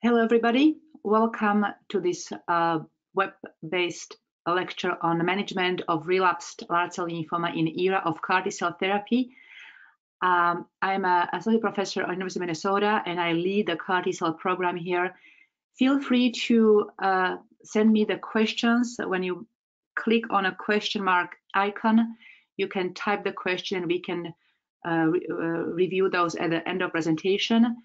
Hello, everybody. Welcome to this uh, web-based lecture on management of relapsed large cell lymphoma in era of CAR T-cell therapy. Um, I'm a associate professor at University of Minnesota, and I lead the CAR T-cell program here. Feel free to uh, send me the questions when you click on a question mark icon. You can type the question, and we can uh, re uh, review those at the end of presentation.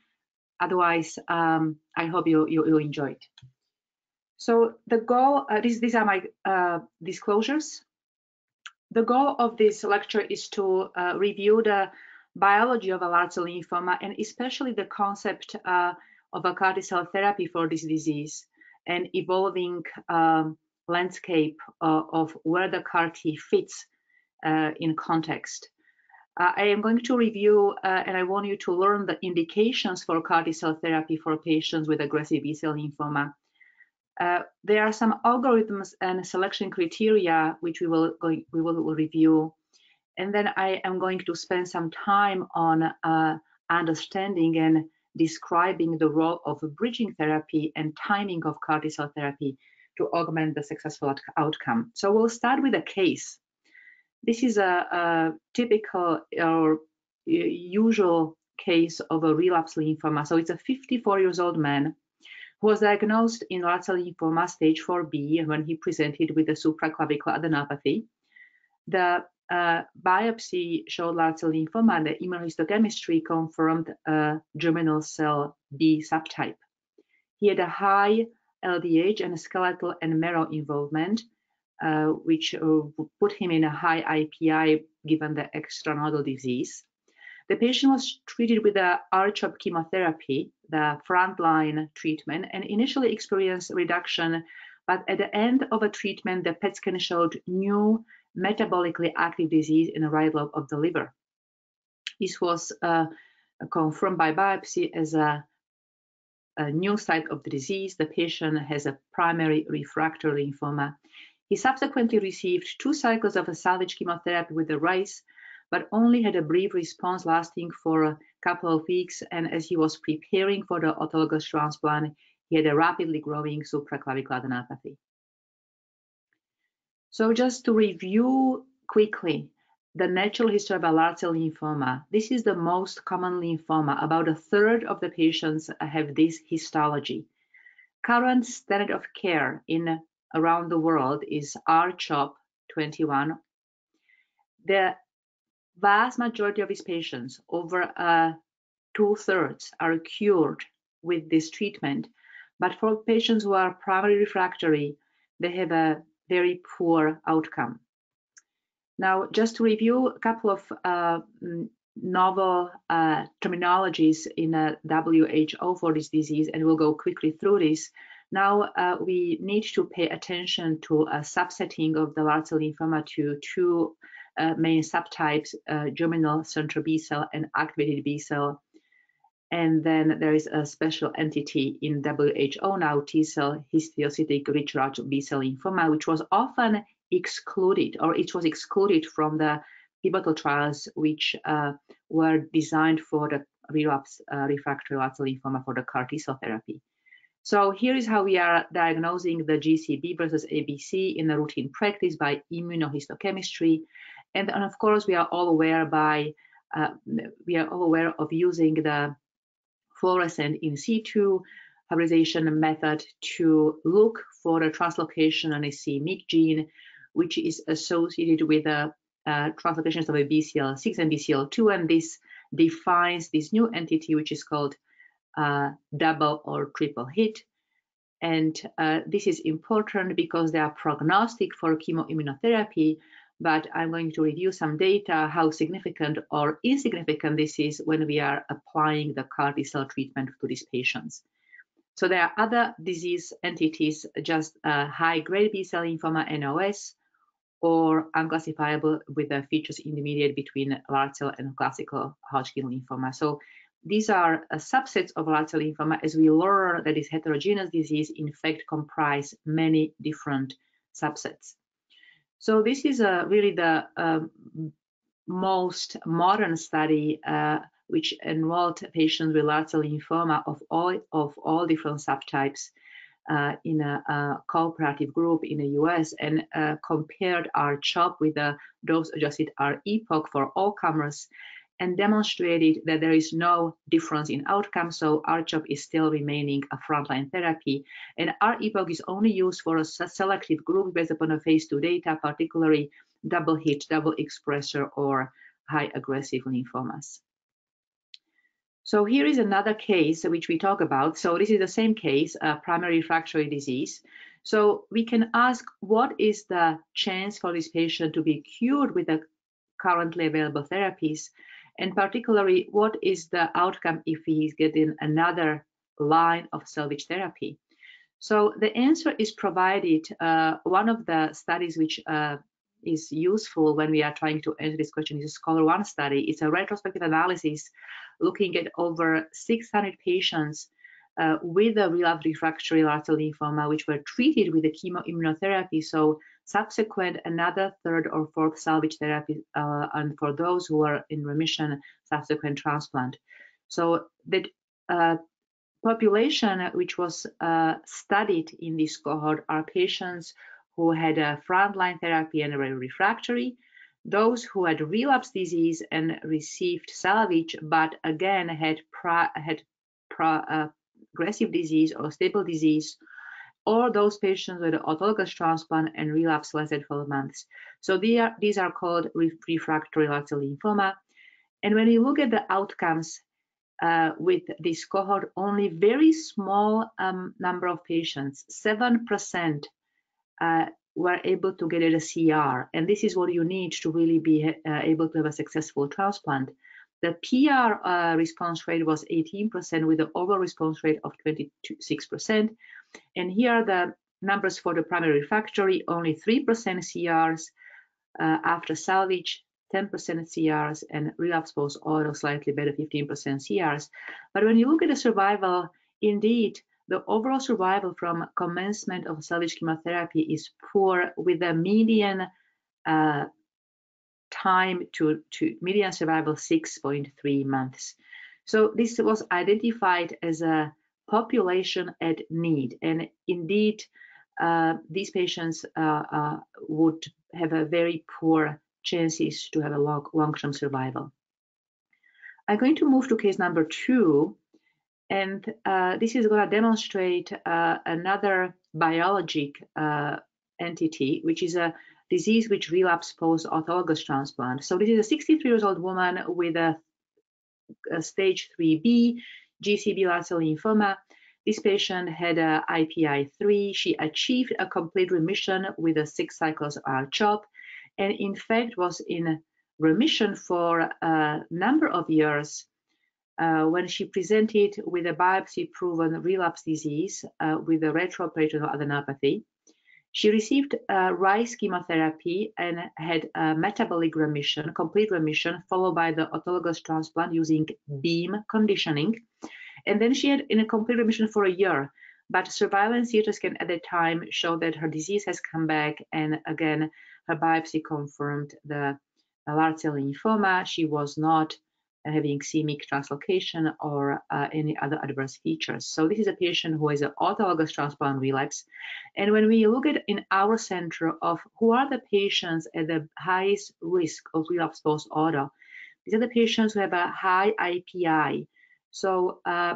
Otherwise, um, I hope you, you, you enjoy it. So the goal, uh, these, are my uh, disclosures. The goal of this lecture is to uh, review the biology of a large cell lymphoma and especially the concept uh, of a CAR T-cell therapy for this disease and evolving um, landscape uh, of where the CAR T fits uh, in context. Uh, I am going to review uh, and I want you to learn the indications for CAR T-cell therapy for patients with aggressive B-cell lymphoma. Uh, there are some algorithms and selection criteria which we will go, we will review, and then I am going to spend some time on uh, understanding and describing the role of bridging therapy and timing of CAR T-cell therapy to augment the successful outcome. So we'll start with a case. This is a, a typical or usual case of a relapse lymphoma. So it's a 54 years old man who was diagnosed in large cell lymphoma stage 4B when he presented with a supraclavicular adenopathy. The uh, biopsy showed large cell lymphoma and the immunohistochemistry confirmed a germinal cell B subtype. He had a high LDH and skeletal and marrow involvement which uh, put him in a high IPI given the extranodal disease. The patient was treated with the R-CHOP chemotherapy, the frontline treatment, and initially experienced reduction, but at the end of a treatment, the PET scan showed new metabolically active disease in the right lobe of the liver. This was uh, confirmed by biopsy as a, a, new site of the disease. The patient has a primary refractory lymphoma he subsequently received two cycles of a salvage chemotherapy with the RICE, but only had a brief response lasting for a couple of weeks. And as he was preparing for the autologous transplant, he had a rapidly growing supraclavicular adenopathy. So just to review quickly the natural history of a large cell lymphoma, this is the most common lymphoma. About a third of the patients have this histology. Current standard of care in around the world is R-CHOP 21. The vast majority of these patients, over uh, two-thirds, are cured with this treatment. But for patients who are primary refractory, they have a very poor outcome. Now, just to review a couple of uh, novel uh, terminologies in a WHO for this disease, and we'll go quickly through this. Now uh, we need to pay attention to a subsetting of the large cell lymphoma to two uh, main subtypes, uh, germinal center B cell and activated B cell. And then there is a special entity in WHO now, T cell histiocytic rich large B cell lymphoma, which was often excluded or it was excluded from the pivotal trials which uh, were designed for the relapse uh, refractory large cell lymphoma for the CAR T cell therapy. So here is how we are diagnosing the GCB versus ABC in a routine practice by immunohistochemistry. And, and of course, we are all aware by uh, we are all aware of using the fluorescent in situ hybridization method to look for the translocation on a c-MYC gene, which is associated with the uh, translocations of a BCL6 and BCL2, and this defines this new entity, which is called uh, double or triple hit. And uh, this is important because they are prognostic for chemoimmunotherapy, but I'm going to review some data, how significant or insignificant this is when we are applying the CAR T-cell treatment to these patients. So there are other disease entities, just uh, high-grade B-cell lymphoma, NOS, or unclassifiable with the features intermediate between large cell and classical Hodgkin lymphoma. So these are subsets of large cell lymphoma as we learn that this heterogeneous disease in fact comprise many different subsets. So this is uh, really the uh, most modern study uh, which enrolled patients with large cell lymphoma of all of all different subtypes uh, in a, a, cooperative group in the US and uh, compared R-CHOP with the dose-adjusted R-EPOCH for all comers and demonstrated that there is no difference in outcome, so R-CHOP is still remaining a frontline therapy. And R-EPOCH is only used for a selective group based upon a phase two data, particularly double hit, double expressor, or high aggressive lymphomas. So here is another case which we talk about. So this is the same case, uh, primary refractory disease. So we can ask what is the chance for this patient to be cured with the currently available therapies, and particularly what is the outcome if he is getting another line of salvage therapy. So the answer is provided. Uh, one of the studies which uh, is useful when we are trying to answer this question is a SCHOLAR-1 study. It's a retrospective analysis looking at over 600 patients uh, with a relapsed refractory large cell lymphoma, which were treated with a chemoimmunotherapy. So subsequent another third or fourth salvage therapy, uh, and for those who are in remission, subsequent transplant. So that uh, population which was uh, studied in this cohort are patients who had a frontline therapy and were refractory, those who had relapsed disease and received salvage, but again had, had uh, aggressive disease or stable disease, or those patients with autologous transplant and relapse less than 12 months. So these are, these are called refractory large lymphoma. And when you look at the outcomes uh, with this cohort, only very small um, number of patients, 7% uh, were able to get a CR. And this is what you need to really be uh, able to have a successful transplant. The PR uh, response rate was 18% with the overall response rate of 26%. And here are the numbers for the primary refractory, only 3% CRs uh, after salvage, 10% CRs, and relapse post auto slightly better, 15% CRs. But when you look at the survival, indeed, the overall survival from commencement of salvage chemotherapy is poor with a median uh, time to, to median survival 6.3 months. So this was identified as a population at need. And indeed, uh, these patients uh, uh, would have a very poor chances to have a long, long-term survival. I'm going to move to case number two, and uh, this is going to demonstrate uh, another biologic uh, entity, which is a disease which relapse post autologous transplant. So this is a 63 years old woman with a, a stage 3B GCB large cell lymphoma. This patient had a IPI 3. She achieved a complete remission with a six cycles R-CHOP, and in fact was in remission for a number of years uh, when she presented with a biopsy-proven relapse disease uh, with a retroperitoneal adenopathy. She received uh, RICE chemotherapy and had a metabolic remission, complete remission, followed by the autologous transplant using BEAM conditioning. And then she had in a complete remission for a year. But surveillance CT scan at the time showed that her disease has come back, and again, her biopsy confirmed the large cell lymphoma. She was not having c-MYC translocation or uh, any other adverse features. So this is a patient who is an autologous transplant relapse. And when we look at in our center of who are the patients at the highest risk of relapse post-auto, these are the patients who have a high IPI. So uh,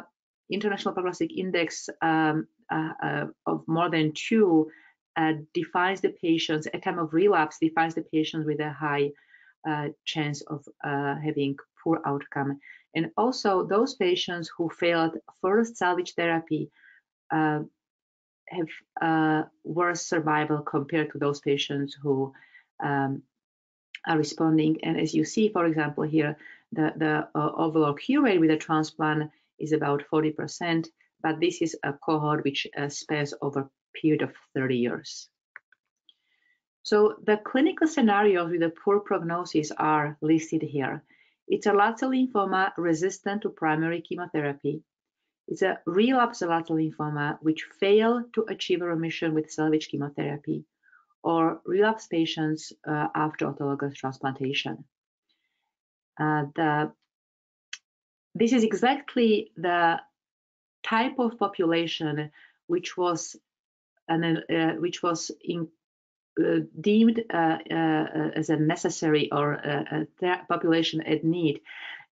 International Prognostic Index um, uh, uh, of more than two uh, defines the patients, at time of relapse, defines the patients with a high uh, chance of uh, having poor outcome. And also those patients who failed first salvage therapy uh, have uh, worse survival compared to those patients who um, are responding. And as you see, for example, here, the, the uh, overall cure rate with a transplant is about 40%, but this is a cohort which uh, spans over a period of 30 years. So the clinical scenarios with a poor prognosis are listed here. It's a cell lymphoma resistant to primary chemotherapy. It's a relapse cell lymphoma which failed to achieve a remission with salvage chemotherapy or relapse patients uh, after autologous transplantation. Uh, the this is exactly the type of population which was an, uh, which was in, deemed uh, uh as a necessary or a, population at need,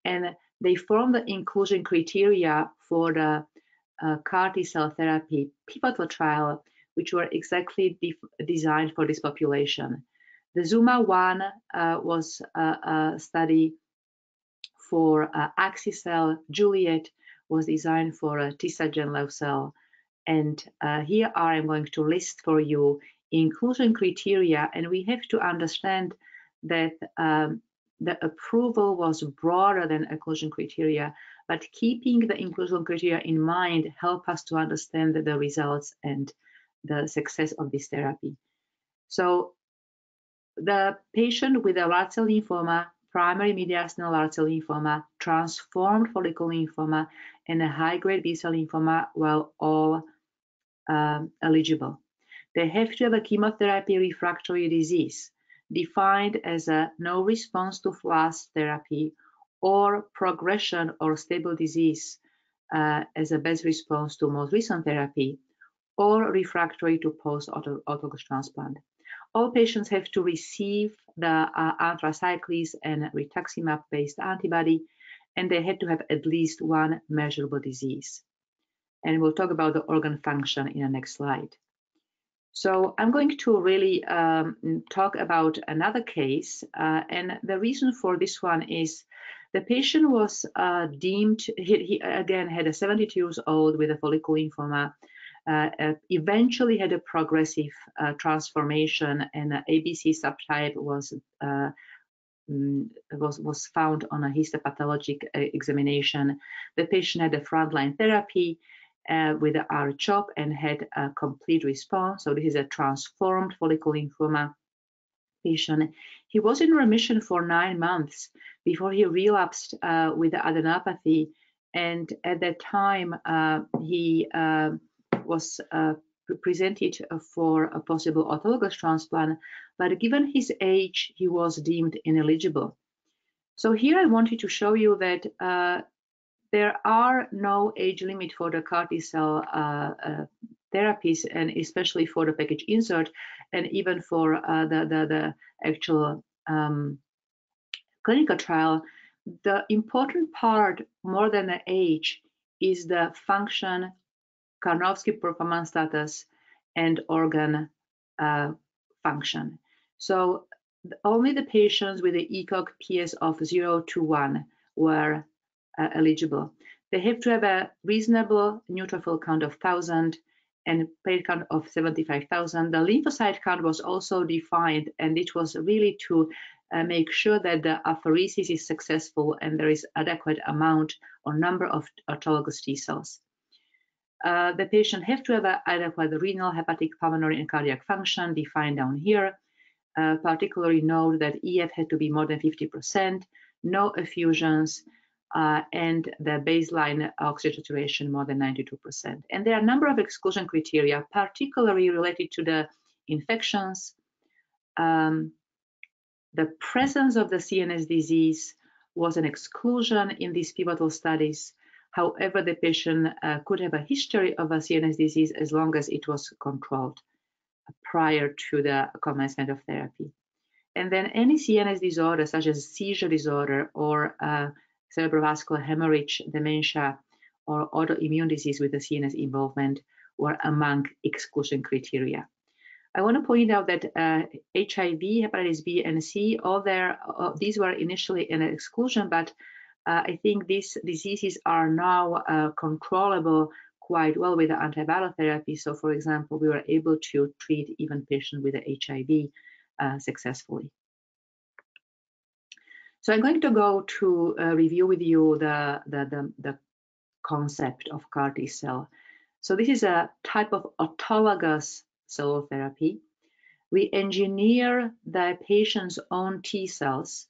and they form the inclusion criteria for the uh, CAR T cell therapy pivotal trial, which were exactly de designed for this population. The ZUMA-1 uh, was a, a, study for uh, Axi-cel. Juliet was designed for a Tisa-cel. And uh, here I'm going to list for you inclusion criteria. And we have to understand that um, the approval was broader than inclusion criteria, but keeping the inclusion criteria in mind help us to understand the results and the success of this therapy. So the patient with a large cell lymphoma, primary mediastinal large cell lymphoma, transformed follicular lymphoma, and a high-grade B-cell lymphoma were all um, eligible. They have to have a chemotherapy refractory disease defined as a no response to last therapy or progression or stable disease uh, as a best response to most recent therapy or refractory to post-autologous transplant. All patients have to receive the uh, and rituximab-based antibody, and they had to have at least one measurable disease. And we'll talk about the organ function in the next slide. So I'm going to really um, talk about another case, uh, and the reason for this one is the patient was uh, deemed, he, he, again had a 72 years old with a follicular lymphoma, uh, uh eventually had a progressive uh, transformation and ABC subtype was uh, mm, was was found on a histopathologic examination. The patient had a frontline therapy uh, with R-CHOP and had a complete response. So this is a transformed follicular lymphoma patient. He was in remission for nine months before he relapsed uh, with adenopathy. And at that time, uh, he uh, was uh, presented for a possible autologous transplant, but given his age, he was deemed ineligible. So here I wanted to show you that uh, there are no age limit for the CAR T cell uh, uh, therapies, and especially for the package insert, and even for uh, the, the, the actual um, clinical trial. The important part, more than the age, is the function, Karnofsky performance status, and organ uh, function. So only the patients with the ECOG PS of 0 to 1 were uh, eligible. They have to have a reasonable neutrophil count of 1,000 and platelet count of 75,000. The lymphocyte count was also defined, and it was really to uh, make sure that the apheresis is successful and there is adequate amount or number of autologous T cells. Uh, the patient have to have adequate renal, hepatic, pulmonary, and cardiac function defined down here. Uh, particularly note that EF had to be more than 50%, no effusions, uh, and the baseline oxygen saturation more than 92%. And there are a number of exclusion criteria, particularly related to the infections, um, the presence of the CNS disease was an exclusion in these pivotal studies. However, the patient uh, could have a history of a CNS disease as long as it was controlled prior to the commencement of therapy. And then any CNS disorder, such as seizure disorder or uh, cerebrovascular hemorrhage, dementia, or autoimmune disease with a CNS involvement were among exclusion criteria. I want to point out that uh, HIV, hepatitis B and C, all there, uh, these were initially an exclusion, but uh, I think these diseases are now uh, controllable quite well with the antiviral therapy. So, for example, we were able to treat even patients with HIV uh, successfully. So I'm going to go to uh, review with you the, the, the, the, concept of CAR T cell. So this is a type of autologous cell therapy. We engineer the patient's own T cells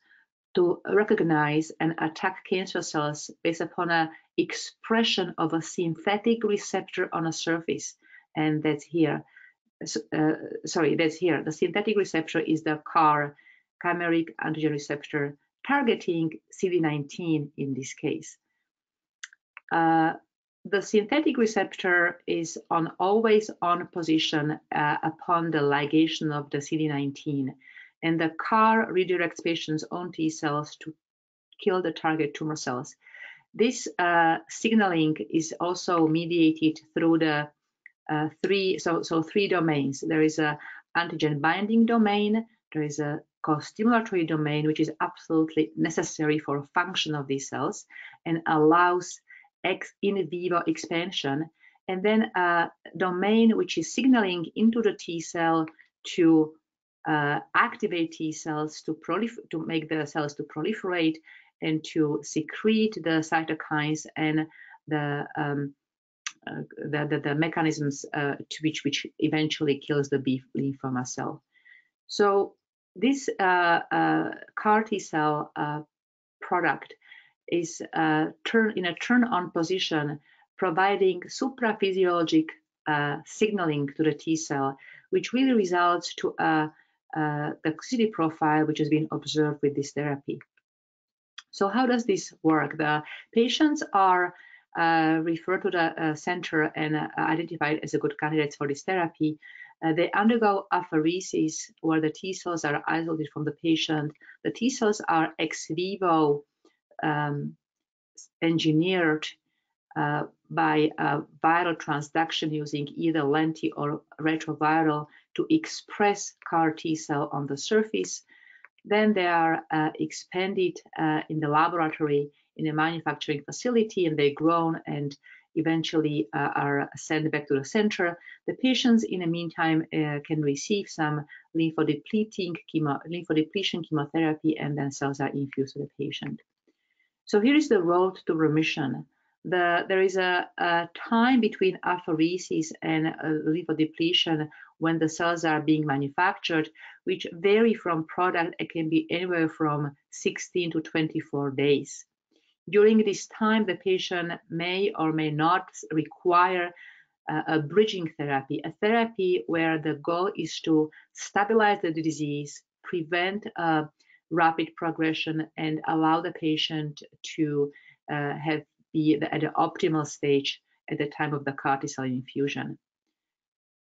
to recognize and attack cancer cells based upon an expression of a synthetic receptor on a surface. And that's here. Uh, sorry, that's here. The synthetic receptor is the CAR, chimeric antigen receptor, targeting CD19 in this case. uh, the synthetic receptor is on always on position uh, upon the ligation of the CD19, and the CAR redirects patient's own T cells to kill the target tumor cells. This uh, signaling is also mediated through the uh, three so so three domains. There is a antigen binding domain. There is a co-stimulatory domain, which is absolutely necessary for function of these cells and allows ex in vivo expansion. And then a domain which is signaling into the T cell to uh, activate T cells to to make the cells to proliferate and to secrete the cytokines and the um, uh, the, the, the, mechanisms uh, to which which eventually kills the B lymphoma cell. So this uh, uh CAR T cell uh, product is uh, turn in a turn-on position, providing supraphysiologic signaling to the T cell, which really results to a, a toxicity profile which has been observed with this therapy. So how does this work? The patients are uh, referred to the uh, center and uh, identified as a good candidates for this therapy. Uh, they undergo apheresis where the T cells are isolated from the patient. The T cells are ex vivo um, engineered uh, by viral transduction using either lenti or retroviral to express CAR T cell on the surface. Then they are uh, expanded uh, in the laboratory in a manufacturing facility and they're grown and eventually uh, are sent back to the center. The patients in the meantime uh, can receive some lymphodepleting chemo, lymphodepletion chemotherapy and then cells are infused to the patient. So here is the road to remission. The, there is a, a, time between apheresis and uh, lymphodepletion when the cells are being manufactured, which vary from product. It can be anywhere from 16 to 24 days. During this time, the patient may or may not require uh, a bridging therapy, a therapy where the goal is to stabilize the disease, prevent uh, rapid progression, and allow the patient to uh, have be at the optimal stage at the time of the cell infusion.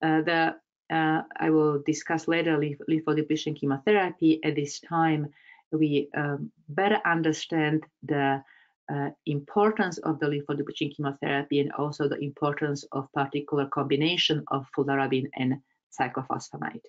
Uh, the uh, I will discuss later lymphodepletion chemotherapy. At this time, we um, better understand the uh, importance of the lymphodepletion chemotherapy and also the importance of particular combination of fludarabine and cyclophosphamide.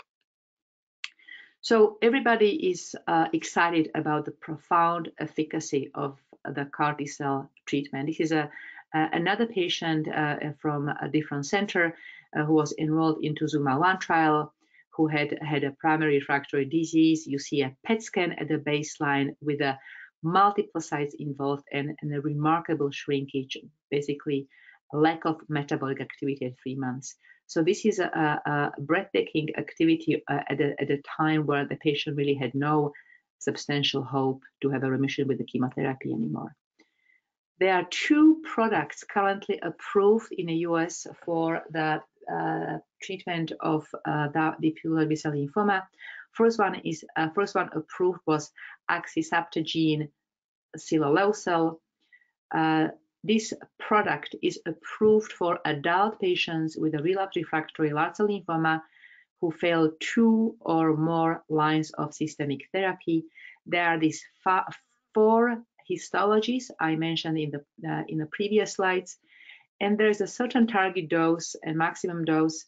So everybody is uh, excited about the profound efficacy of the CAR T cell treatment. This is a, another patient uh, from a different center uh, who was enrolled into ZUMA-1 trial who had had a primary refractory disease. You see a PET scan at the baseline with a multiple sites involved and, and a remarkable shrinkage, basically lack of metabolic activity at three months. So this is a, a breathtaking activity uh, at, a, at a time where the patient really had no substantial hope to have a remission with the chemotherapy anymore. There are two products currently approved in the US for the uh, treatment of uh, diffuse B-cell lymphoma. First one is uh, first one approved was axicabtagene ciloleucel. Uh, this product is approved for adult patients with a relapsed refractory large cell lymphoma who failed two or more lines of systemic therapy. There are these four histologies I mentioned in the uh, in the previous slides, and there is a certain target dose and maximum dose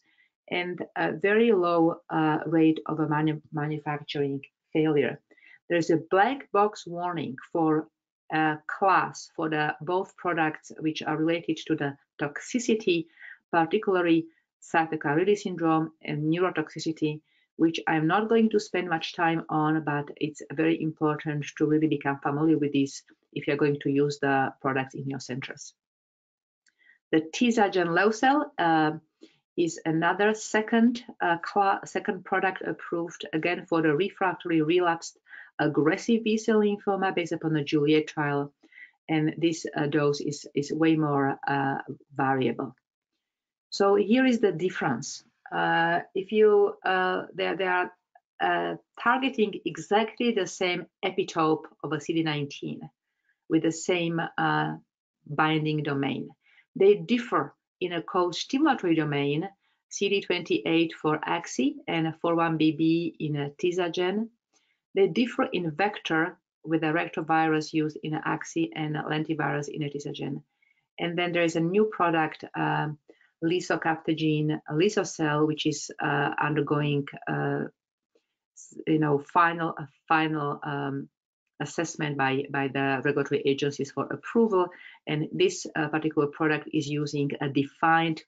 and a very low uh, rate of a manu manufacturing failure. There's a black box warning for a class for the both products which are related to the toxicity, particularly cytokine syndrome and neurotoxicity, which I'm not going to spend much time on, but it's very important to really become familiar with this if you're going to use the products in your centers. The tisagenlecleucel uh, is another second uh, second product approved again for the refractory relapsed aggressive B-cell lymphoma based upon the Juliet trial, and this uh, dose is is way more uh, variable. So here is the difference. Uh, if you uh, they, they are uh, targeting exactly the same epitope of a CD19 with the same binding domain. They differ in a co-stimulatory domain, CD28 for AXI and 4-1BB in a Tisagen. They differ in vector with a retrovirus used in AXI and lentivirus in a Tisagen. And then there is a new product, uh, lisocabtagene liso-cel, which is uh, undergoing, uh, you know, final final um, assessment by by the regulatory agencies for approval. And this uh, particular product is using a defined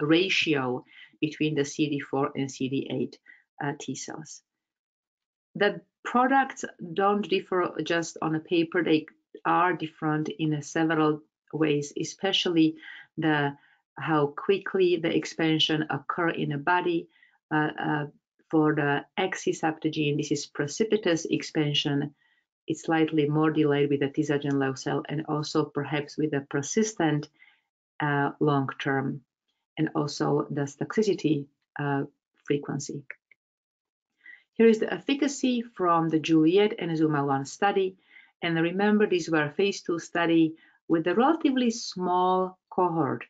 ratio between the CD4 and CD8 uh, T cells. The products don't differ just on a paper; they are different in several ways, especially the how quickly the expansion occur in a body. Uh, uh, for the axicabtagene, this is precipitous expansion. It's slightly more delayed with the Tisagenlecleucel and also perhaps with a persistent uh, long term and also the toxicity uh, frequency. Here is the efficacy from the Juliet and ZUMA-1 study. And remember, these were phase 2 study with a relatively small cohort,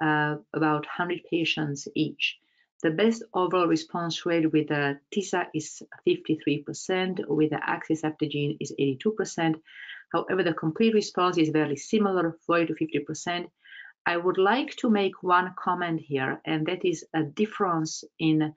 uh, about 100 patients each. The best overall response rate with the TISA is 53%, with the axis axicabtagene is 82%. However, the complete response is very similar, 40 to 50%. I would like to make one comment here, and that is a difference in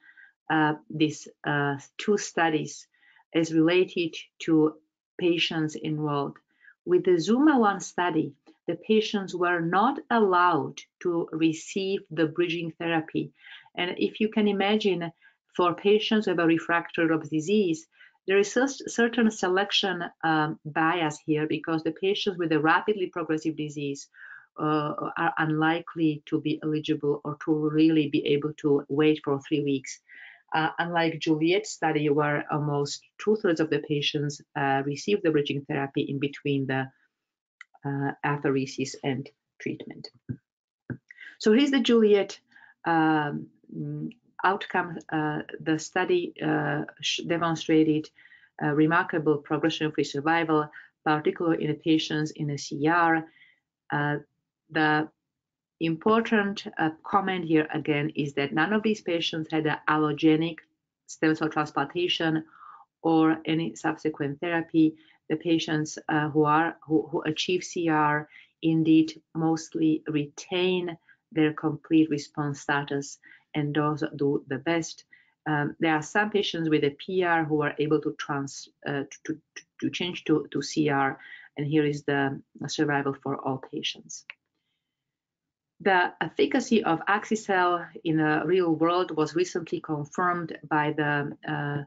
uh, these uh, two studies as related to patients enrolled. With the ZUMA-1 study, the patients were not allowed to receive the bridging therapy. And if you can imagine, for patients who have a refractory of disease, there is a certain selection um, bias here because the patients with a rapidly progressive disease uh, are unlikely to be eligible or to really be able to wait for three weeks. Uh, unlike Juliet's study, where almost two-thirds of the patients uh, received the bridging therapy in between the uh, apheresis and treatment. So here's the Juliet um, outcome. Uh, the study uh, demonstrated remarkable progression-free survival, particularly in the patients in a CR. Uh, the important uh, comment here again is that none of these patients had an allogenic stem cell transplantation or any subsequent therapy the patients uh, who are who, who achieve CR indeed mostly retain their complete response status and those do the best. Um, there are some patients with a PR who are able to trans uh, to, to, to change to, to CR, and here is the survival for all patients. The efficacy of Axi-cel in the real world was recently confirmed by the uh,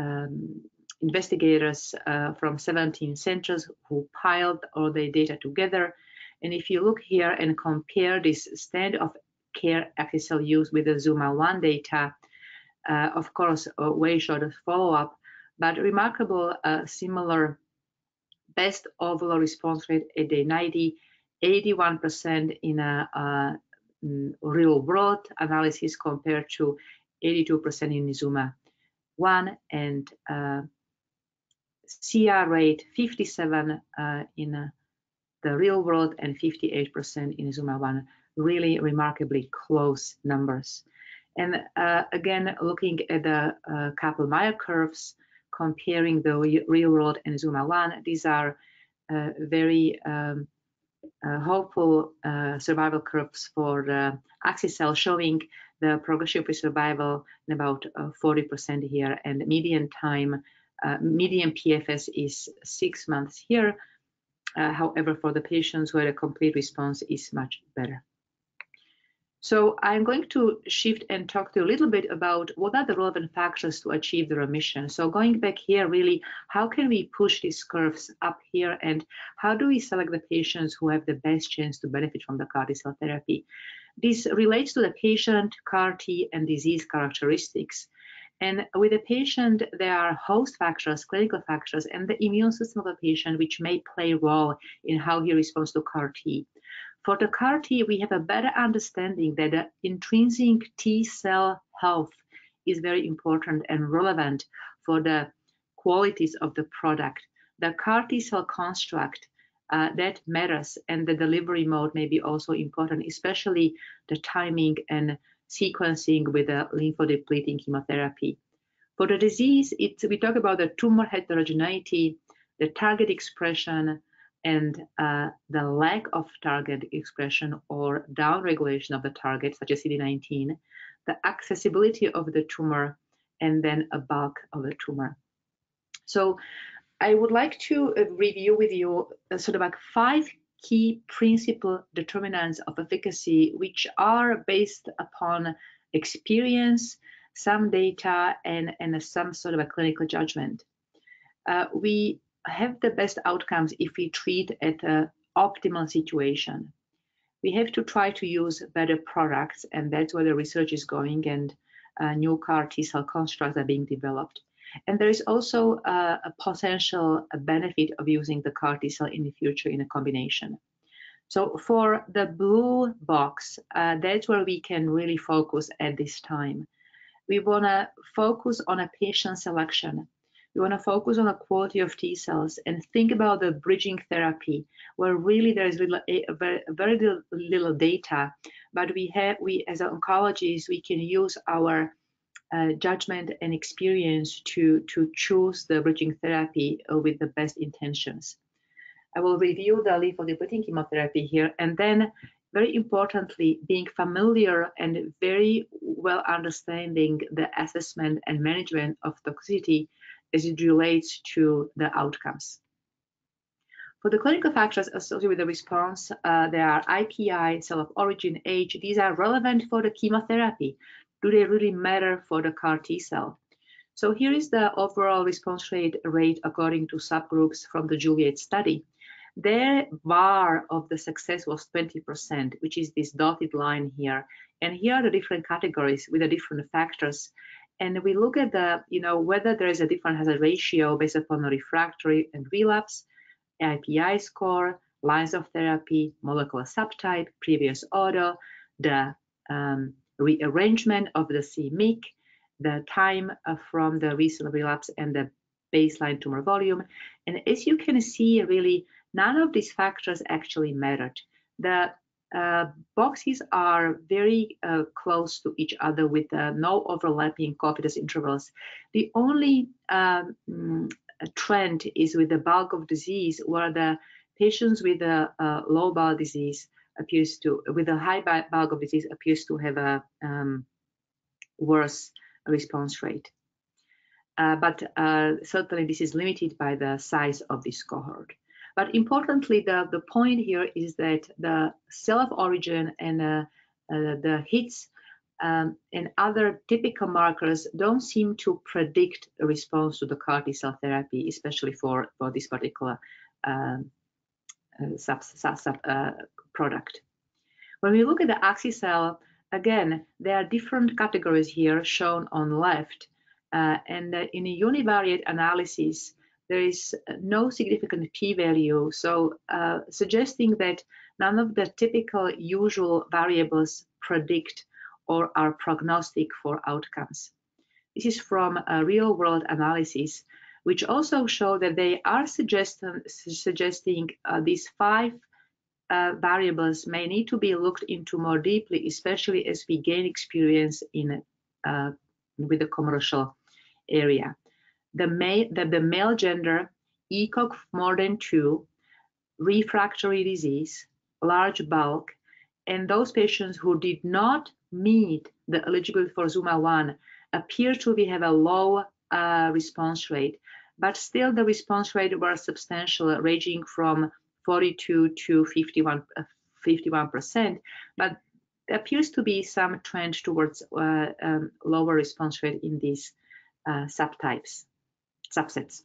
um, investigators uh, from 17 centers who piled all the data together. And if you look here and compare this standard of care Axi-cel use with the ZUMA-1 data, uh, of course, uh, way short of follow-up, but remarkable uh, similar best overall response rate at day 90, 81% in a, a mm, real world analysis compared to 82% in Zuma 1 and uh, CR rate 57 uh, in uh, the real world and 58% in ZUMA-1, really remarkably close numbers. And uh, again, looking at the uh, Kaplan-Meier curves, comparing the real world and ZUMA-1, these are uh, very um, uh, hopeful survival curves for the Axi-cel showing the progression-free survival in about 40% here and median time uh, median PFS is six months here. Uh, however, for the patients had a complete response is much better. So I'm going to shift and talk to you a little bit about what are the relevant factors to achieve the remission. So going back here, really, how can we push these curves up here and how do we select the patients who have the best chance to benefit from the CAR T cell therapy? This relates to the patient, CAR T, and disease characteristics. And with a patient, there are host factors, clinical factors, and the immune system of the patient, which may play a role in how he responds to CAR T. For the CAR T, we have a better understanding that the intrinsic T cell health is very important and relevant for the qualities of the product. The CAR T cell construct uh, that matters and the delivery mode may be also important, especially the timing and sequencing with a lymphodepleting chemotherapy. For the disease, we talk about the tumor heterogeneity, the target expression, and uh, the lack of target expression or downregulation of the target, such as CD19, the accessibility of the tumor, and then a bulk of the tumor. So I would like to uh, review with you uh, sort of like five key principal determinants of efficacy, which are based upon experience, some data, and, and some sort of a clinical judgment. Uh, we have the best outcomes if we treat at an optimal situation. We have to try to use better products, and that's where the research is going, and uh, new CAR T cell constructs are being developed. And there is also a, a potential benefit of using the CAR T cell in the future in a combination. So for the blue box, uh, that's where we can really focus at this time. We want to focus on a patient selection. We want to focus on the quality of T cells and think about the bridging therapy, where really there is little, very, very little, little data, but we have, we as oncologists, we can use our uh, judgment and experience to, to choose the bridging therapy uh, with the best intentions. I will review the lymphodepleting chemotherapy here, and then very importantly, being familiar and very well understanding the assessment and management of toxicity as it relates to the outcomes. For the clinical factors associated with the response, uh, there are IPI, cell of origin, age. These are relevant for the chemotherapy, do they really matter for the CAR T cell? So here is the overall response rate rate according to subgroups from the Juliet study. Their bar of the success was 20%, which is this dotted line here. And here are the different categories with the different factors. And we look at the, you know, whether there is a different hazard ratio based upon the refractory and relapse, IPI score, lines of therapy, molecular subtype, previous order, the um, rearrangement of the c-MYC, the time uh, from the recent relapse and the baseline tumor volume. And as you can see, really, none of these factors actually mattered. The uh, boxes are very uh, close to each other with uh, no overlapping confidence intervals. The only um, mm, trend is with the bulk of disease, where the patients with a, a low bowel disease appears to, with a high bulk of disease, appears to have a um, worse response rate. Uh, but uh, certainly this is limited by the size of this cohort. But importantly, the, the point here is that the cell of origin and uh, uh the hits um, and other typical markers don't seem to predict a response to the CAR T cell therapy, especially for, for this particular um, uh, sub, sub, sub uh, product. When we look at the axi-cel, again, there are different categories here shown on left. Uh, and uh, in a univariate analysis, there is no significant p-value, so uh, suggesting that none of the typical usual variables predict or are prognostic for outcomes. This is from a real-world analysis, which also show that they are suggesting uh, these five uh, variables may need to be looked into more deeply, especially as we gain experience in uh, with the commercial area. The, male, the, the male gender, ECOG more than two, refractory disease, large bulk, and those patients who did not meet the eligibility for ZUMA-1 appear to be, have a low uh, response rate, but still the response rate was substantial, ranging from 42 to 51, 51%, uh, but there appears to be some trend towards uh, um, lower response rate in these uh, subtypes, subsets.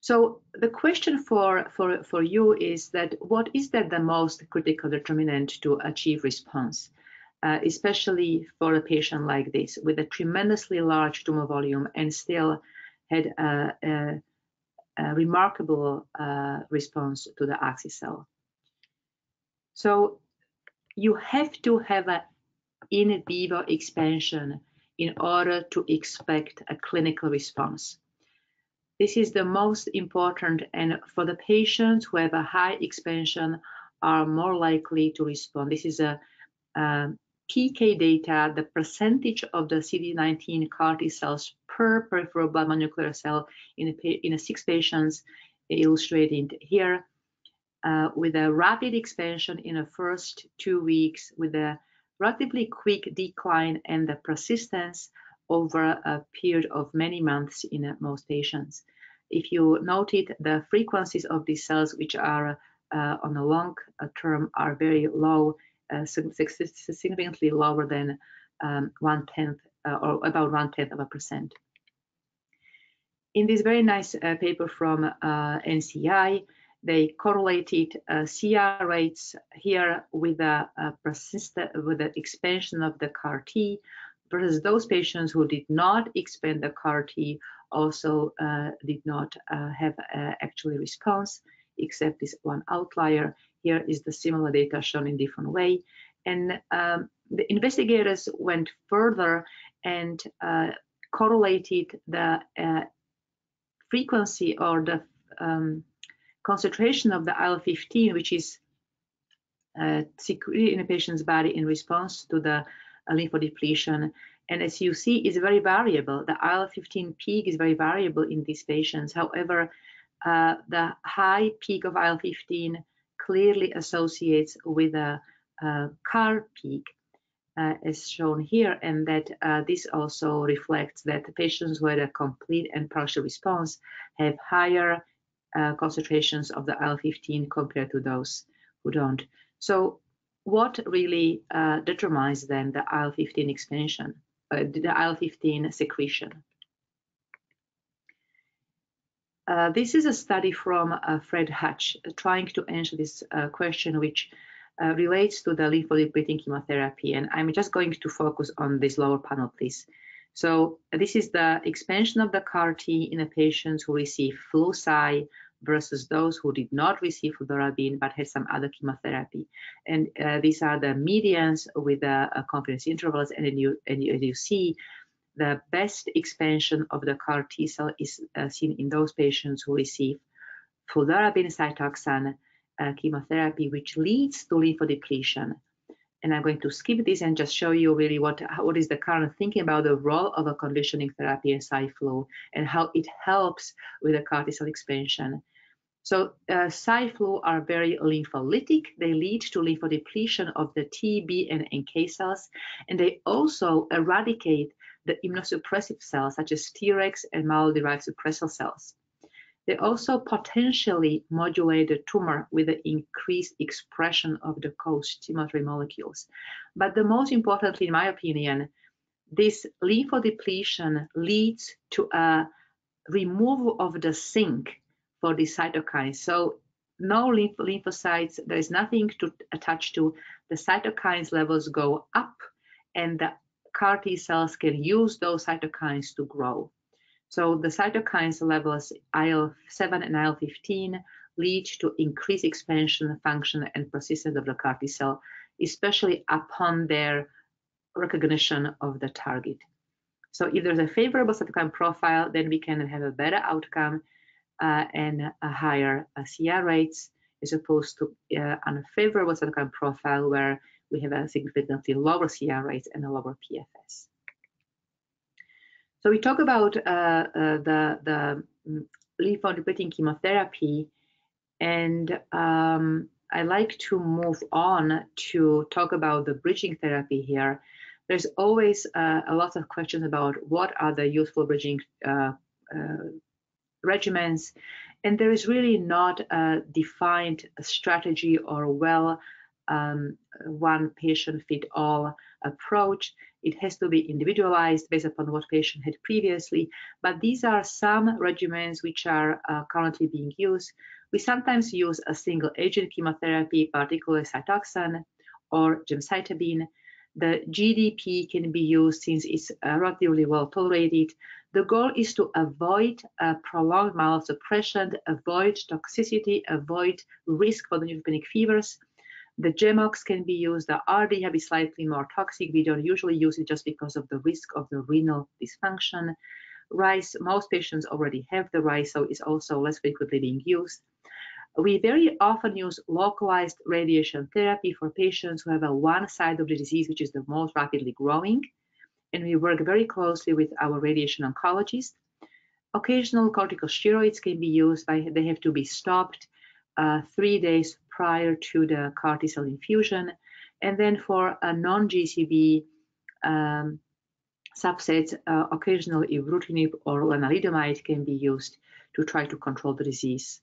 So the question for, for, for you is that what is that the most critical determinant to achieve response, uh, especially for a patient like this with a tremendously large tumor volume and still had a, a a remarkable uh, response to the axi-cel. So you have to have an in vivo expansion in order to expect a clinical response. This is the most important, and for the patients who have a high expansion are more likely to respond. This is a, a PK data, the percentage of the CD19 CAR T cells per peripheral blood mononuclear cell in a, in a six patients illustrated here uh, with a rapid expansion in the first two weeks with a relatively quick decline and the persistence over a period of many months in most patients. If you noted the frequencies of these cells, which are uh, on the long uh, term, are very low, uh, significantly lower than um, one tenth uh, or about one tenth of a percent. In this very nice uh, paper from uh, NCI, they correlated CR rates here with the persistent with the expansion of the CAR T versus those patients who did not expand the CAR T also uh, did not uh, have uh, actually response, except this one outlier. Here is the similar data shown in different way. And um, the investigators went further and uh, correlated the uh, frequency or the um, concentration of the IL-15, which is uh, secreted in a patient's body in response to the lymphodepletion. And as you see, it's very variable. The IL-15 peak is very variable in these patients. However, uh, the high peak of IL-15 clearly associates with a, a CAR peak, uh, as shown here, and that uh, this also reflects that patients had a complete and partial response have higher uh, concentrations of the IL-15 compared to those who don't. So what really uh, determines then the IL-15 expansion, uh, the IL-15 secretion? Uh, this is a study from uh, Fred Hutch trying to answer this uh, question, which relates to the lymphodepleting chemotherapy. And I'm just going to focus on this lower panel, please. So this is the expansion of the CAR T in the patients who receive flu-cy versus those who did not receive fludarabine but had some other chemotherapy. And uh, these are the medians with the uh, confidence intervals, and you, and you, you, see the best expansion of the CAR T cell is uh, seen in those patients who receive fludarabine cytoxan uh, chemotherapy, which leads to lymphodepletion. And I'm going to skip this and just show you really what what is the current thinking about the role of a conditioning therapy and Cy-Flu and how it helps with the cell expansion. So uh, are very lympholytic. They lead to lymphodepletion of the T, B, and NK cells, and they also eradicate the immunosuppressive cells such as Tregs and myeloid-derived suppressor cells. They also potentially modulate the tumor with the increased expression of the co-stimulatory molecules. But the most importantly, in my opinion, this lymphodepletion leads to a removal of the sink for the cytokines. So no lymph lymphocytes, there is nothing to attach to. The cytokines levels go up and the CAR T cells can use those cytokines to grow. So the cytokines levels IL-7 and IL-15 lead to increased expansion, function, and persistence of the CAR T cell, especially upon their recognition of the target. So if there's a favorable cytokine profile, then we can have a better outcome uh, and a higher uh, CR rates as opposed to uh, unfavorable cytokine profile where we have a significantly lower CR rates and a lower PFS. So we talk about uh, uh, the, the mm, lymphodepleting chemotherapy, and um, I like to move on to talk about the bridging therapy here. There's always uh, a lot of questions about what are the useful bridging regimens, and there is really not a defined strategy or well um, one patient fit all approach. It has to be individualized based upon what patient had previously, but these are some regimens which are uh, currently being used. We sometimes use a single agent chemotherapy, particularly Cytoxan or gemcitabine. The GDP can be used since it's uh, relatively well tolerated. The goal is to avoid uh, prolonged myelosuppression, avoid toxicity, avoid risk for the neutropenic fevers. The GEMOX can be used. The RDHAP is slightly more toxic. We don't usually use it just because of the risk of the renal dysfunction. RICE, most patients already have the RICE, so it's also less frequently being used. We very often use localized radiation therapy for patients who have a one side of the disease which is the most rapidly growing. And we work very closely with our radiation oncologist. Occasional corticosteroids can be used, but they have to be stopped uh, three days prior to the cell infusion. And then for a non-GCB um, subset, uh, occasional ibrutinib or lenalidomide can be used to try to control the disease,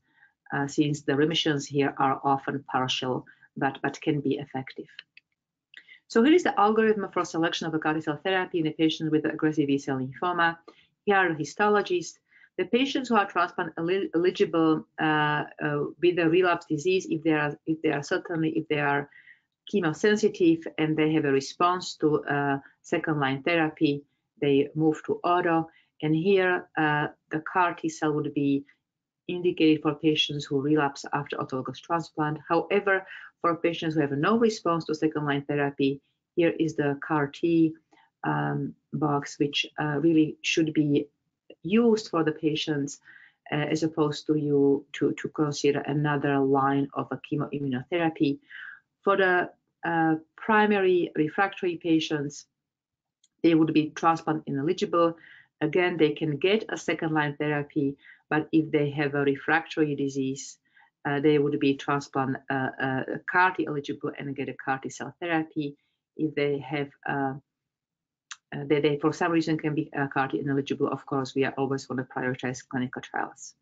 uh, since the remissions here are often partial, but, but can be effective. So here is the algorithm for selection of a cell therapy in a patient with aggressive B-cell lymphoma. Here are histologies. The patients who are transplant eligible uh, uh, with a relapse disease, if they are, if they are certainly, if they are chemosensitive and they have a response to uh, second line therapy, they move to auto. And here, uh, the CAR T cell would be indicated for patients who relapse after autologous transplant. However, for patients who have no response to second line therapy, here is the CAR T um, box, which uh, really should be used for the patients uh, as opposed to you to, to consider another line of a chemoimmunotherapy. For the uh, primary refractory patients, they would be transplant ineligible. Again, they can get a second line therapy, but if they have a refractory disease, uh, they would be transplant uh, uh, CAR T eligible and get a CAR T cell therapy. If they have uh, they, they, for some reason can be uh, CAR T ineligible, of course, we are always want to prioritize clinical trials.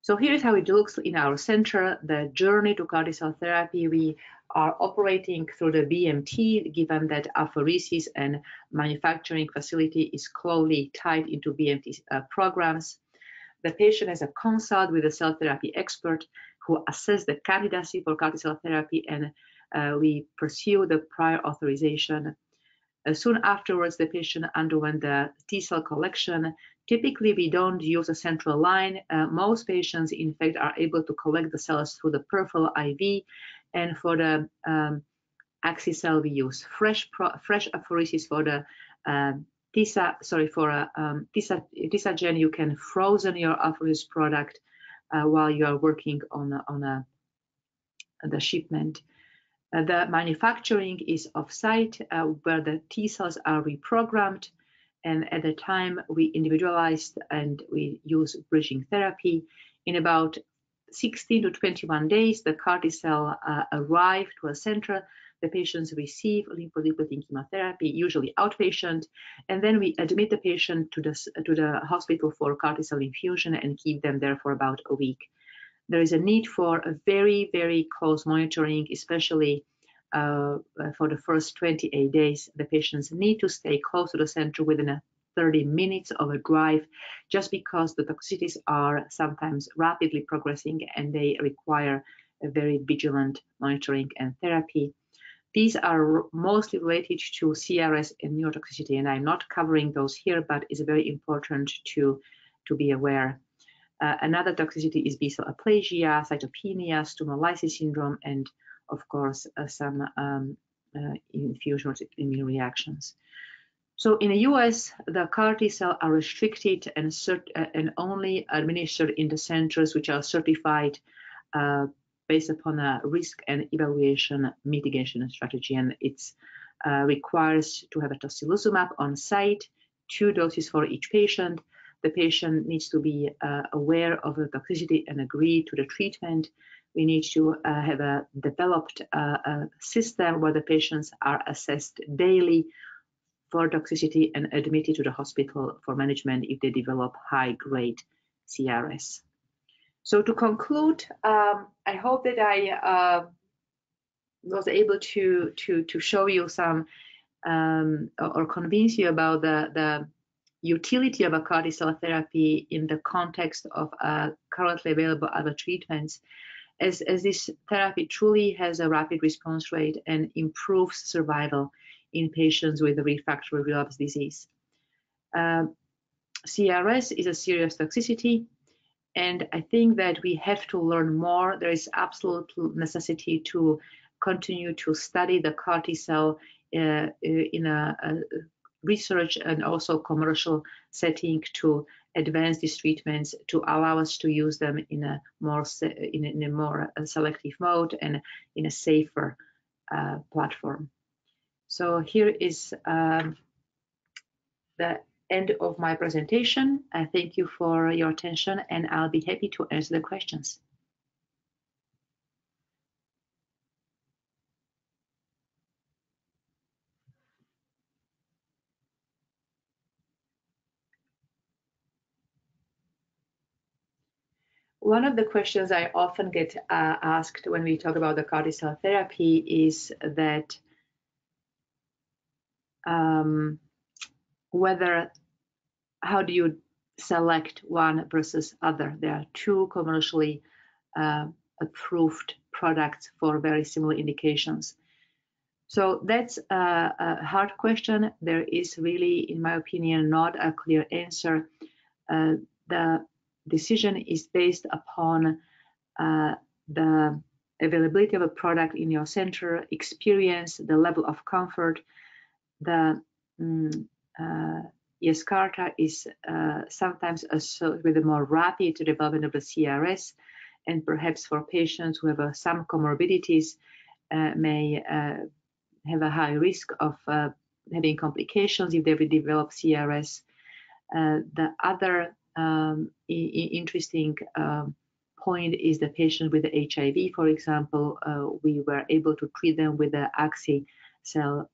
So here's how it looks in our center, the journey to CAR T cell therapy. We are operating through the BMT, given that apheresis and manufacturing facility is closely tied into BMT uh, programs. The patient has a consult with a cell therapy expert who assess the candidacy for CAR T cell therapy, and uh, we pursue the prior authorization. Uh, soon afterwards, the patient underwent the T cell collection Typically, we don't use a central line. Uh, most patients, in fact, are able to collect the cells through the peripheral IV. And for the um, axi-cel, we use fresh fresh apheresis for the uh, TISA, sorry, for a um, TISA, TISAGEN, you can frozen your apheresis product uh, while you are working on, on a, the shipment. The manufacturing is off-site, uh, where the T cells are reprogrammed and at the time, we individualized and we use bridging therapy. In about 16 to 21 days, the CAR T cell uh, arrived to a center. The patients receive lymphodepleting chemotherapy, usually outpatient, and then we admit the patient to the, to the hospital for CAR T cell infusion and keep them there for about a week. There is a need for a very, very close monitoring, especially uh, for the first 28 days, the patients need to stay close to the center within a 30 minutes of a drive, just because the toxicities are sometimes rapidly progressing and they require a very vigilant monitoring and therapy. These are mostly related to CRS and neurotoxicity, and I'm not covering those here, but it's very important to, to be aware. Uh, another toxicity is B-cell aplasia, cytopenia, stomatitis syndrome, and of course, uh, some um, uh, infusion immune reactions. So in the US, the CAR T cell are restricted and, cert uh, and only administered in the centers which are certified uh, based upon a risk and evaluation mitigation strategy. And it requires to have a tocilizumab on site, two doses for each patient. The patient needs to be uh, aware of the toxicity and agree to the treatment we need to uh, have a developed uh, system where the patients are assessed daily for toxicity and admitted to the hospital for management if they develop high grade CRS. So to conclude, um, I hope that I uh, was able to, to, to show you some um, or convince you about the, the utility of a CAR T cell therapy in the context of uh, currently available other treatments as, as this therapy truly has a rapid response rate and improves survival in patients with refractory relapse disease. Uh, CRS is a serious toxicity, and I think that we have to learn more. There is absolute necessity to continue to study the CAR T cell uh, in a, a research and also commercial setting to advance these treatments to allow us to use them in a more in a, more uh, selective mode and in a safer uh, platform. So here is um, the end of my presentation. I thank you for your attention and I'll be happy to answer the questions. One of the questions I often get uh, asked when we talk about the CAR T-cell therapy is that um, whether how do you select one versus other? There are two commercially uh, approved products for very similar indications. So that's a, a, hard question. There is really, in my opinion, not a clear answer. Uh, the decision is based upon uh, the availability of a product in your center, experience, the level of comfort. The um, uh, Yescarta is uh, sometimes associated with a more rapid development of the CRS, and perhaps for patients who have uh, some comorbidities uh, may uh, have a high risk of uh, having complications if they develop CRS. the other um, interesting um, point is the patient with the HIV, for example, uh, we were able to treat them with the Axi cell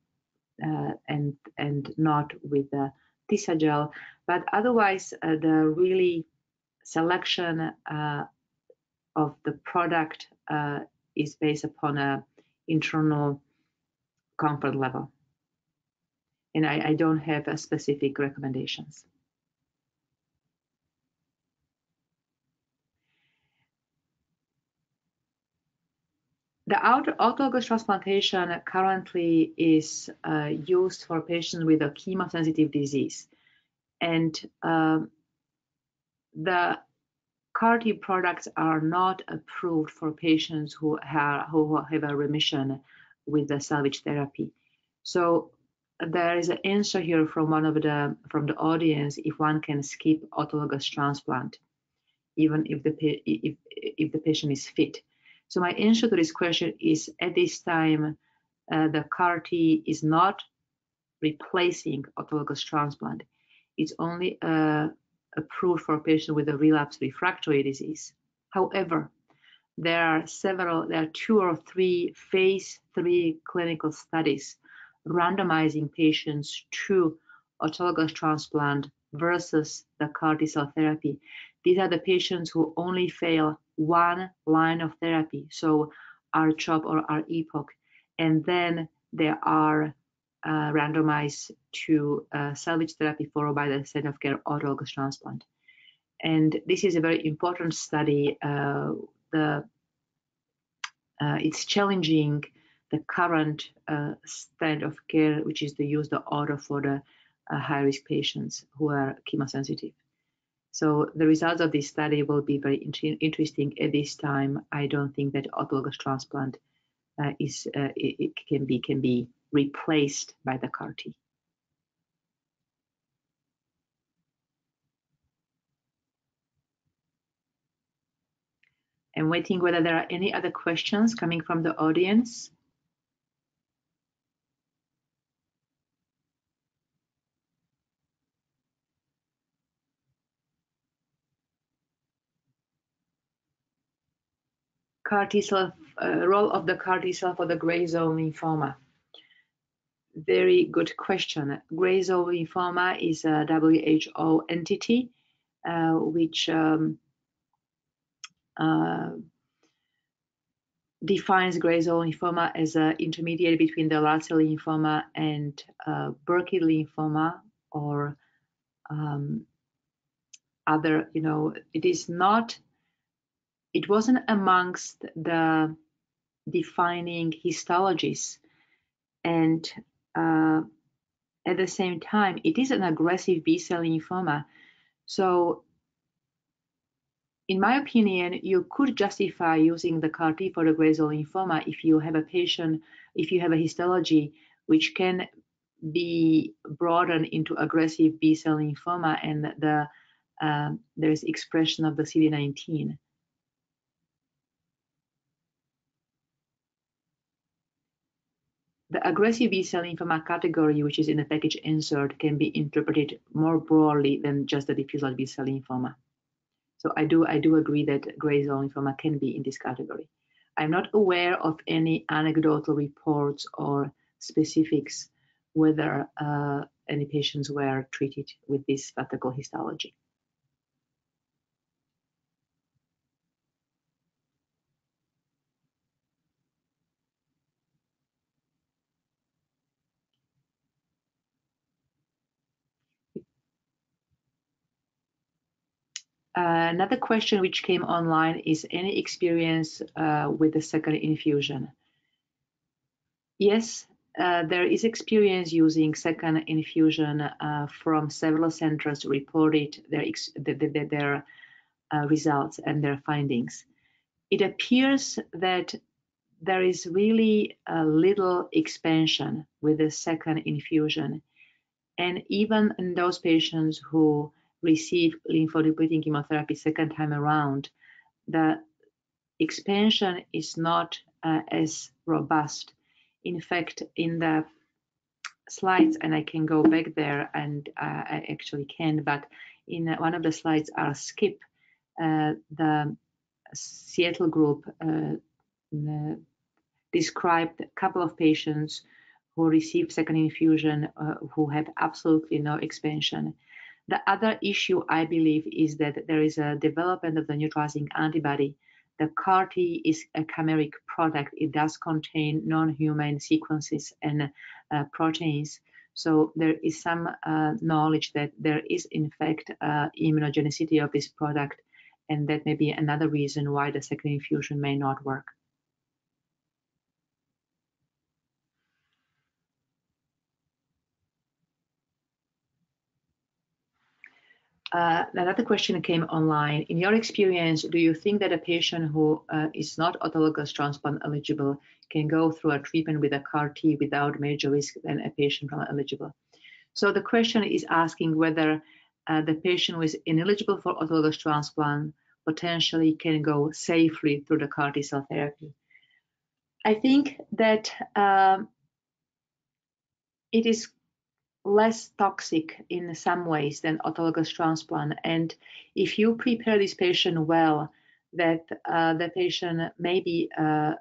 uh, and and not with the Tisagel. But otherwise, uh, the really selection uh, of the product uh, is based upon a internal comfort level. And I, I don't have specific recommendations. The autologous transplantation currently is uh, used for patients with a chemosensitive disease. And uh, the CAR T products are not approved for patients who have, who have a remission with the salvage therapy. So there is an answer here from one of the from the audience if one can skip autologous transplant, even if the if if the patient is fit. So my answer to this question is at this time, uh, the CAR T is not replacing autologous transplant. It's only uh, approved for patients with a relapse refractory disease. However, there are several, there are two or three phase three clinical studies randomizing patients to autologous transplant versus the CAR T cell therapy. These are the patients who only fail one line of therapy, so R-CHOP or R-EPOCH, and then they are uh, randomized to uh, salvage therapy followed by the standard of care autologous transplant. And this is a very important study. Uh, the uh, it's challenging the current uh, standard of care, which is to use the auto for the uh, high-risk patients who are chemosensitive. So the results of this study will be very interesting at this time. I don't think that autologous transplant uh, is uh, it, it, can be can be replaced by the CAR T. I'm waiting whether there are any other questions coming from the audience. CAR T cell uh, role of the CAR T cell for the gray zone lymphoma. Very good question. Gray zone lymphoma is a WHO entity uh, which um, uh, defines gray zone lymphoma as an intermediate between the large cell lymphoma and uh, Burkitt lymphoma or um, other, you know, it is not it wasn't amongst the defining histologies. And uh, at the same time, it is an aggressive B cell lymphoma. So, in my opinion, you could justify using the CAR T for zone lymphoma if you have a patient, if you have a histology which can be broadened into aggressive B-cell lymphoma and the uh, there's expression of the CD19. The aggressive B-cell lymphoma category, which is in the package insert, can be interpreted more broadly than just the diffuse large B-cell lymphoma. So I do I do agree that gray zone lymphoma can be in this category. I'm not aware of any anecdotal reports or specifics whether uh, any patients were treated with this pathological histology. Uh, another question which came online is any experience uh, with the second infusion? Yes, uh, there is experience using second infusion uh, from several centers reported their, their, their uh, results and their findings. It appears that there is really a little expansion with the second infusion. And even in those patients who receive lymphodepleting chemotherapy second time around, the expansion is not uh, as robust. In fact, in the slides, and I can go back there, and uh, I actually can, but in one of the slides are skip uh, the Seattle group uh, described a couple of patients who received second infusion uh, who had absolutely no expansion the other issue, I believe, is that there is a development of the neutralizing antibody. The CAR T is a chimeric product. It does contain non-human sequences and uh, proteins. So there is some uh, knowledge that there is, in fact, uh, immunogenicity of this product, and that may be another reason why the second infusion may not work. Uh, another question came online. In your experience, do you think that a patient who uh, is not autologous transplant eligible can go through a treatment with a CAR T without major risk than a patient not eligible? So the question is asking whether uh, the patient who is ineligible for autologous transplant potentially can go safely through the CAR T cell therapy. I think that um, it is less toxic in some ways than autologous transplant. And if you prepare this patient well, that uh, the patient may be uh,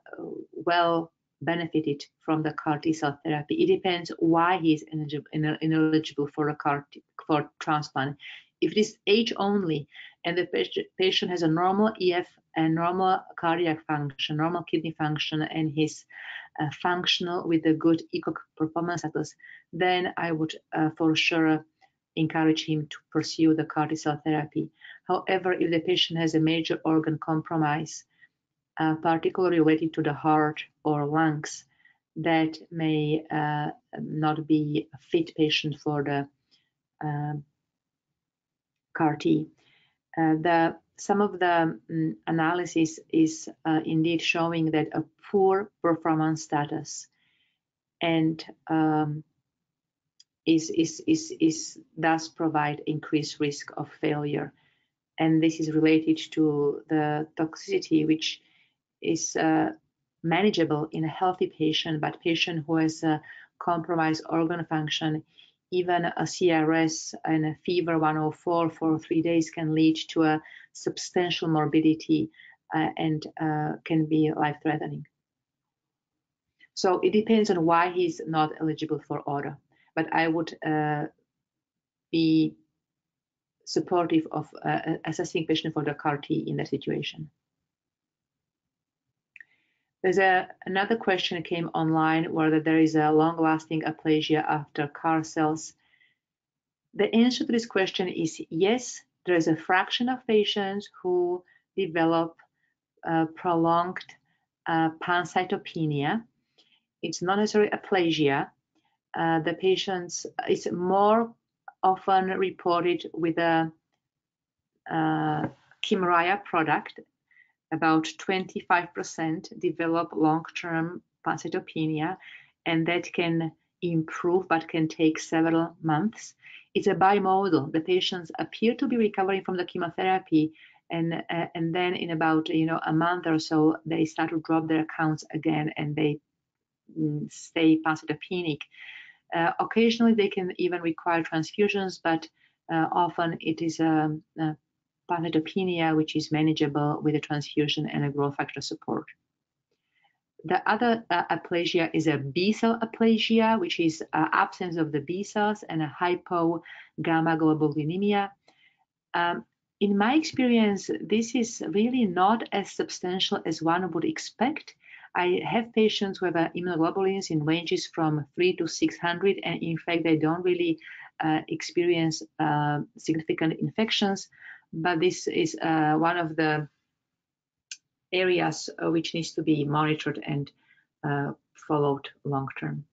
well benefited from the CAR T cell therapy. It depends why he's ineligible for a CAR T, for transplant. If it is age only and the patient has a normal EF and normal cardiac function, normal kidney function, and his functional with a good ECOG performance status, then I would uh, for sure encourage him to pursue the CAR T-cell therapy. However, if the patient has a major organ compromise, uh, particularly related to the heart or lungs, that may uh, not be a fit patient for the uh, CAR T. Uh, the some of the um, analysis is uh, indeed showing that a poor performance status and um, is, is, is, is does provide increased risk of failure. And this is related to the toxicity, which is uh, manageable in a healthy patient, but patient who has a compromised organ function even a CRS and a fever 104 for three days can lead to a substantial morbidity uh, and uh, can be life-threatening. So it depends on why he's not eligible for order, but I would uh, be supportive of uh, assessing patient for the CAR T in that situation. There's a, another question that came online whether there is a long-lasting aplasia after CAR cells. The answer to this question is yes, there is a fraction of patients who develop uh, prolonged uh, pancytopenia. It's not necessarily aplasia. Uh, the patients, it's more often reported with a uh, product about 25% develop long-term pancytopenia, and that can improve but can take several months. It's a bimodal. The patients appear to be recovering from the chemotherapy, and uh, and then in about you know a month or so, they start to drop their counts again, and they mm, stay pancytopenic. Uh, occasionally, they can even require transfusions, but uh, often it is a, a pancytopenia which is manageable with a transfusion and a growth factor support. The other uh, aplasia is a B cell aplasia, which is uh, absence of the B cells and a hypo gamma globulinemia. Um, in my experience, this is really not as substantial as one would expect. I have patients who have uh, immunoglobulins in ranges from 3 to 600, and in fact, they don't really uh, experience uh, significant infections. But this is uh, one of the areas uh, which needs to be monitored and uh, followed long term.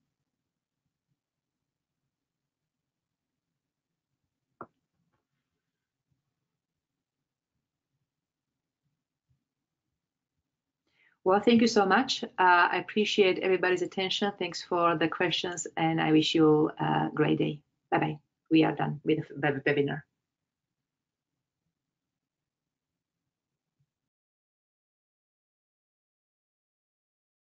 Well, thank you so much. Uh, I appreciate everybody's attention. Thanks for the questions, and I wish you a great day. Bye-bye. We are done with the webinar.